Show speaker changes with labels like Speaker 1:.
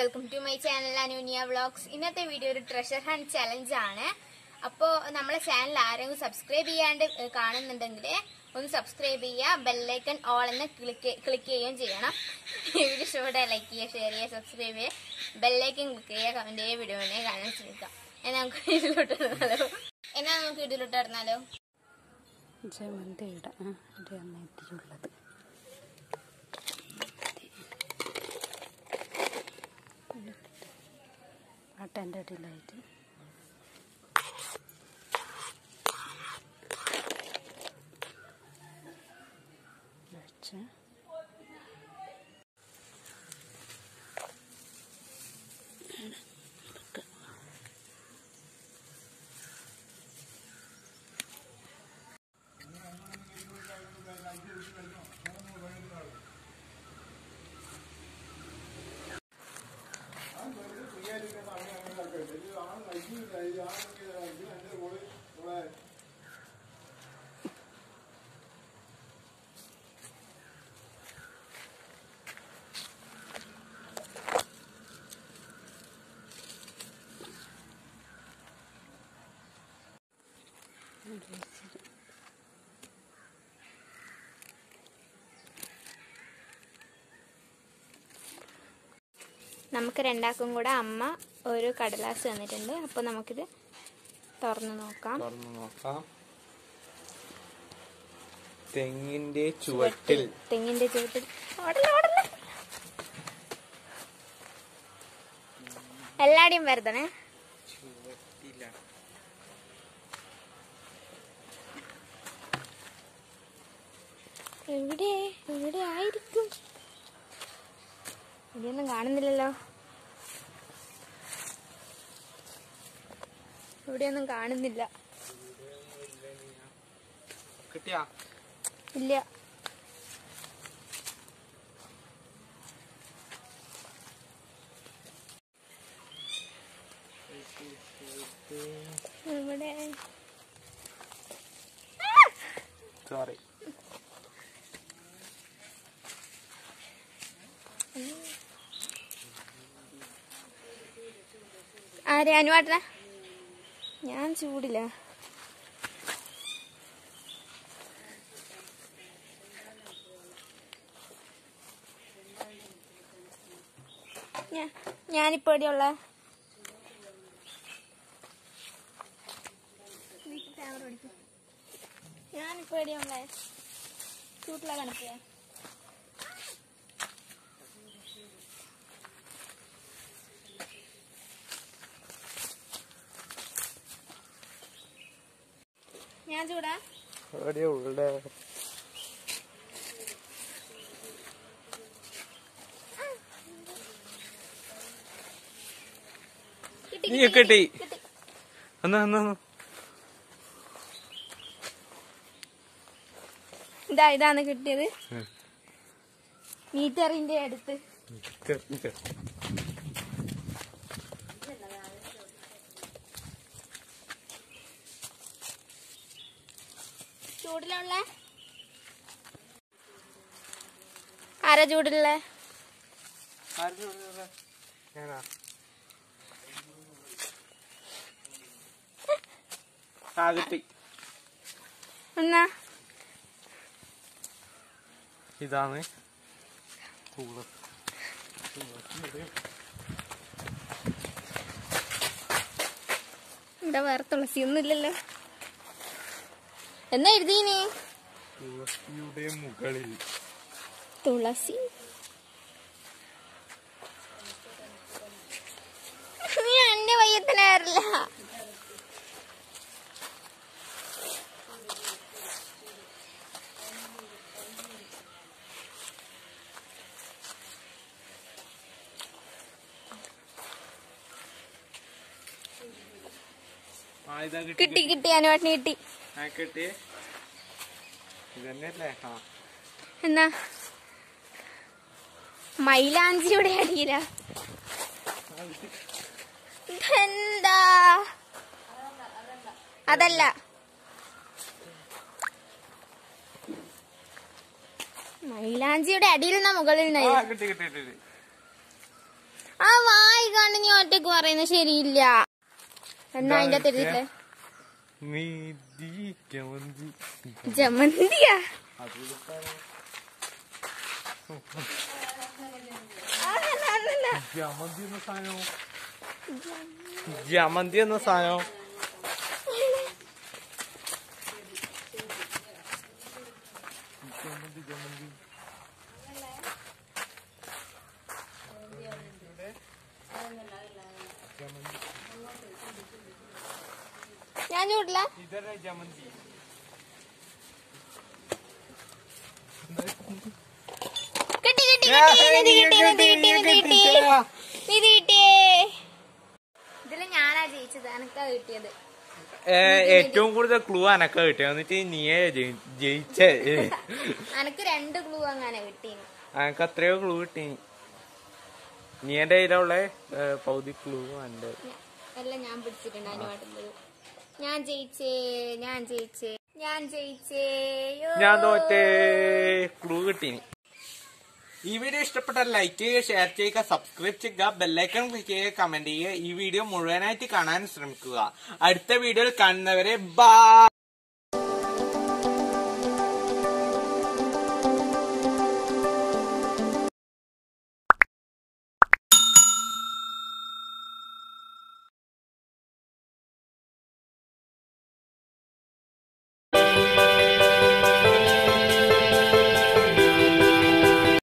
Speaker 1: Welcome to my channel അനൂനിയ vlogs ഇന്നത്തെ video ഒരു treasure hunt challenge ആണ്. അപ്പോൾ നമ്മളെ ചാനൽ ആരെങ്കിലും സബ്സ്ക്രൈബ് ചെയ്യാണ്ട് കാണുന്നുണ്ടെങ്കിൽ ഒന്ന് സബ്സ്ക്രൈബ് ചെയ്യുക ബെല്ലൈക്കൺ ഓൾ എന്ന് ക്ലിക്ക് ക്ലിക്ക് ചെയ്യുകയും ചെയ്യണം. വീഡിയോ ഇഷ്ടപ്പെട്ടാൽ ലൈക്ക് ചെയ്യുക ഷെയർ ചെയ്യുക സബ്സ്ക്രൈബ് ചെയ്യുക. ബെല്ലൈക്കൺ ക്ലിക്ക് ചെയ്യുക കമന്റ് ചെയ്യുക വീഡിയോനെ കാണാൻ ശ്രമിക്കാം. എന്നാൽ നമുക്ക് ഇതിലോട്ട് വന്നാലോ എന്നാ നമുക്ക് ഇതിലോട്ട് വന്നാലോ
Speaker 2: ജമന്തിയുടെ ആ ടെന്റെ നന്നായിട്ടുള്ളത് ですね
Speaker 1: നമുക്ക് രണ്ടാക്കും കൂടെ അമ്മ ഒരു കടലാസ് തന്നിട്ടുണ്ട്. അപ്പോൾ നമുക്കിത് തുറന്നു നോക്കാം.
Speaker 3: തുറന്നു നോക്കാം. തെങ്ങിന്റെ ചുവട്ടിൽ.
Speaker 1: തെങ്ങിന്റെ ചുവട്ടിൽ. എല്ലാടെയും വരുതണേ എവിടെ? എവിടെ ആയിരിക്കും? ഇവിടെയൊന്നും കാണുന്നില്ലല്ലോ. ഇവിടെയൊന്നും കാണുന്നില്ല.
Speaker 3: കിട്ടിയാ?
Speaker 1: ഇല്ല. ഇവിടെ.
Speaker 3: സോറി
Speaker 1: ആരെ? അനുവാട്ടന? ഞാൻ ചൂടില്ല. ഞാനിപ്പോ എവിടെയുള്ള ഞാനിപ്പോ എവിടെയുള്ള ചൂട്ടില കണക്കിയാ ഞാൻ ചൂടാ
Speaker 3: നീ കിട്ടി എന്നാ എന്നാ.
Speaker 1: ഇതാ ഇതാണ് കിട്ടിയത്. മീറ്ററിന്റെ അടുത്ത്. ചൂടിലുള്ള ആരാ
Speaker 3: ചൂടിലുള്ള?
Speaker 1: എന്നാ?
Speaker 3: ഇതാണ് ഇവിടെ
Speaker 1: എന്താ വേറെ തുളസി ഒന്നും ഇല്ലല്ലോ. എന്നാ എഴുതീനി?
Speaker 3: തുളസിയുടെ മുകളിൽ.
Speaker 1: തുളസി? നീ എന്റെ വയ്യത്തിന് വരില്ല
Speaker 3: കിട്ടി.
Speaker 1: കിട്ടി കിട്ടി അനുവാട്ടിന് കിട്ടി.
Speaker 3: ആ കിട്ടി ഇതന്നെയല്ലേ? ആ.
Speaker 1: എന്നാ? മൈലാഞ്ചിയുടെ അടിയില. എന്താ അതല്ല. മൈലാഞ്ചിയുടെ അടിയിൽ നിന്നാ മുകളിൽ
Speaker 3: ആ,
Speaker 1: വായി കണ്ട് നീ ഒറ്റയ്ക്ക് പറയുന്നത് ശരിയില്ല. എന്നാ അതിന്റെ തെരിയില്ലേ
Speaker 3: दी जमंदी
Speaker 1: जमंदिया
Speaker 3: जामंदी
Speaker 1: न सायो
Speaker 3: जामंदी न सायो जामंदी जामंदी സാധനം ജമന്തി ജമന്തി.
Speaker 1: ഞാൻ ചൂടില്ല
Speaker 3: ഇതന്നെ ജമന്തി
Speaker 1: കിട്ടി കിട്ടി കിട്ടി നിധി കിട്ടി നിധി കിട്ടി നിധി കിട്ടി. നിധി കിട്ടിയേ ഇതിൽ ഞാനാ ജയിച്ചത് എനക്കാ കിട്ടിയത്.
Speaker 3: ഏറ്റവും കൂടുതൽ ക്ലൂ അനക്ക കിട്ടിയ എന്നിട്ട് നീയെ ജയിച്ച.
Speaker 1: അനക്ക് രണ്ട് ക്ലൂ അങ്ങനെ കിട്ടി
Speaker 3: അനക്ക് അത്രയോ ക്ലൂ കിട്ടി നീ എന്റെ കയ്യിലുള്ള പൗതി ക്ലൂ
Speaker 1: എല്ലാം ഞാൻ പിടിച്ചിട്ടുണ്ട് അതിന് പാട്ടുള്ളത് ഞാൻ ജയിച്ചേ ഞാൻ ജയിച്ചേ ഞാൻ ജയിച്ചേ.
Speaker 3: ഞാൻ തോറ്റേ. ക്ലൂ കിട്ടി ഈ വീഡിയോ ഇഷ്ടപ്പെട്ടാൽ ലൈക്ക് ചെയ്യുക ഷെയർ ചെയ്യുക സബ്സ്ക്രൈബ് ചെയ്യുക ബെല്ലൈക്കൺ ക്ലിക്ക് ചെയ്യുക കമന്റ് ചെയ്യുക. ഈ വീഡിയോ മുഴുവനായിട്ട് കാണാൻ ശ്രമിക്കുക. അടുത്ത വീഡിയോയിൽ കാണുന്നവരെ ബാ